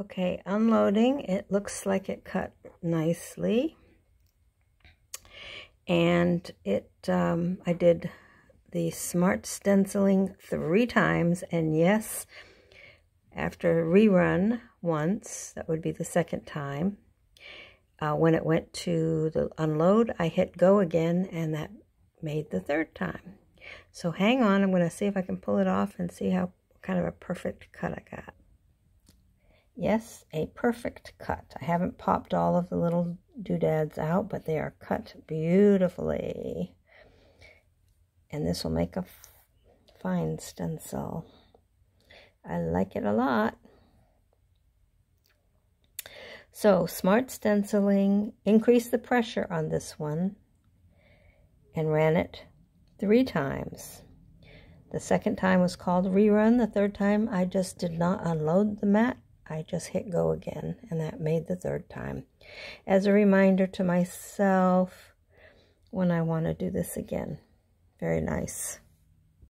Okay, unloading. It looks like it cut nicely. And it, um, I did the smart stenciling three times. And yes, after rerun once, that would be the second time. Uh, when it went to the unload, I hit go again, and that made the third time. So hang on, I'm going to see if I can pull it off and see how kind of a perfect cut I got. Yes, a perfect cut. I haven't popped all of the little doodads out, but they are cut beautifully. And this will make a fine stencil. I like it a lot. So, smart stenciling, increased the pressure on this one, and ran it three times. The second time was called rerun. The third time, I just did not unload the mat I just hit go again, and that made the third time. As a reminder to myself when I want to do this again. Very nice.